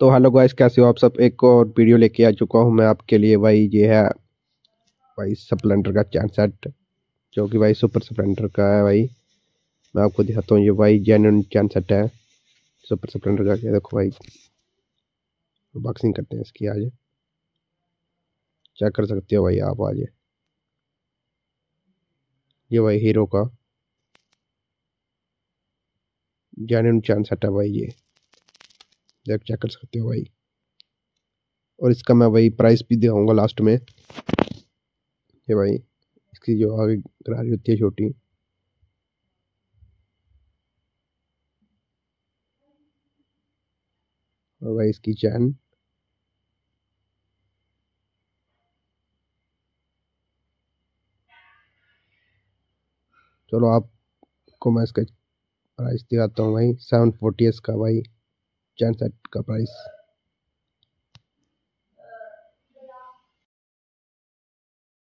तो hello guys कैसे हो आप सब? एक और वीडियो लेके आ चुका हूँ मैं आपके लिए भाई, ये है भाई स्प्लेंडर का चैन सेट जो कि भाई सुपर स्प्लेंडर का है भाई। मैं आपको दिखाता हूँ, ये भाई जेन्यून चैन सेट है। सुपर स्प्लेंडर का, ये देखो भाई। बॉक्सिंग करते हैं इसकी आज। चेक कर सकते हो भाई आप आज। ये भाई हीरो का। जेन्यून चैन सेट है भाई ये। देख चेक कर सकते हो भाई। और इसका मैं वही प्राइस भी दिखाऊँगा लास्ट में। ये भाई, इसकी जो आगे गरारी होती है छोटी। और भाई इसकी चैन। चलो आपको मैं इसका प्राइस दिखाता हूँ भाई सेवन फोर्टी का भाई। चैन सेट का प्राइस